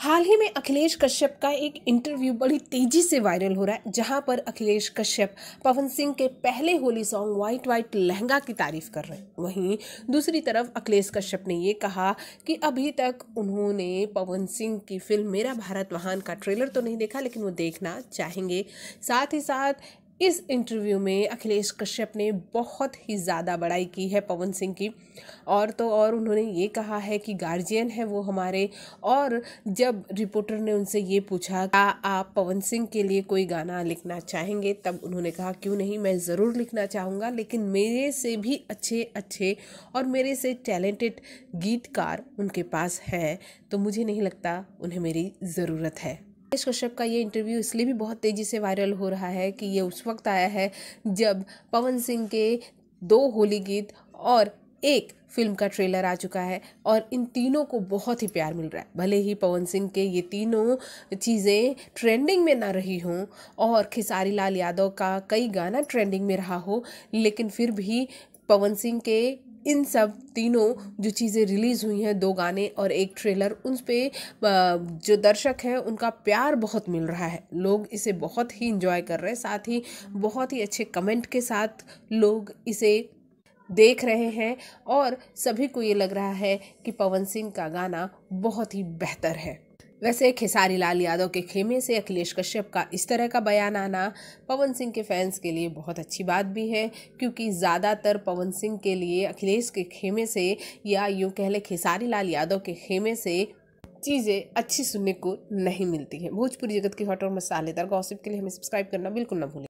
हाल ही में अखिलेश कश्यप का एक इंटरव्यू बड़ी तेज़ी से वायरल हो रहा है, जहाँ पर अखिलेश कश्यप पवन सिंह के पहले Holi song white white lehenga की तारीफ़ कर रहे हैं। वहीं दूसरी तरफ़ अखिलेश कश्यप ने ये कहा कि अभी तक उन्होंने पवन सिंह की फ़िल्म मेरा भारत महान का ट्रेलर तो नहीं देखा, लेकिन वो देखना चाहेंगे। साथ ही साथ इस इंटरव्यू में अखिलेश कश्यप ने बहुत ही ज़्यादा बड़ाई की है पवन सिंह की। और तो और उन्होंने ये कहा है कि गार्जियन है वो हमारे। और जब रिपोर्टर ने उनसे ये पूछा, क्या आप पवन सिंह के लिए कोई गाना लिखना चाहेंगे? तब उन्होंने कहा, क्यों नहीं, मैं ज़रूर लिखना चाहूँगा। लेकिन मेरे से भी अच्छे अच्छे और मेरे से टैलेंटेड गीतकार उनके पास हैं तो मुझे नहीं लगता उन्हें मेरी ज़रूरत है। राकेश कश्यप का ये इंटरव्यू इसलिए भी बहुत तेज़ी से वायरल हो रहा है कि ये उस वक्त आया है जब पवन सिंह के दो होली गीत और एक फ़िल्म का ट्रेलर आ चुका है और इन तीनों को बहुत ही प्यार मिल रहा है। भले ही पवन सिंह के ये तीनों चीज़ें ट्रेंडिंग में ना रही हों और खेसारी लाल यादव का कई गाना ट्रेंडिंग में रहा हो, लेकिन फिर भी पवन सिंह के इन सब तीनों जो चीज़ें रिलीज़ हुई हैं, दो गाने और एक ट्रेलर उन पर जो दर्शक हैं, उनका प्यार बहुत मिल रहा है। लोग इसे बहुत ही इंजॉय कर रहे हैं, साथ ही बहुत ही अच्छे कमेंट के साथ लोग इसे देख रहे हैं और सभी को ये लग रहा है कि पवन सिंह का गाना बहुत ही बेहतर है। वैसे खेसारी लाल यादव के खेमे से अखिलेश कश्यप का इस तरह का बयान आना पवन सिंह के फैंस के लिए बहुत अच्छी बात भी है, क्योंकि ज़्यादातर पवन सिंह के लिए अखिलेश के खेमे से या यूँ कह लें खेसारी लाल यादव के खेमे से चीज़ें अच्छी सुनने को नहीं मिलती हैं। भोजपुरी जगत की हॉट और मसालेदार गॉसिप के लिए हमें सब्सक्राइब करना बिल्कुल ना भूलें।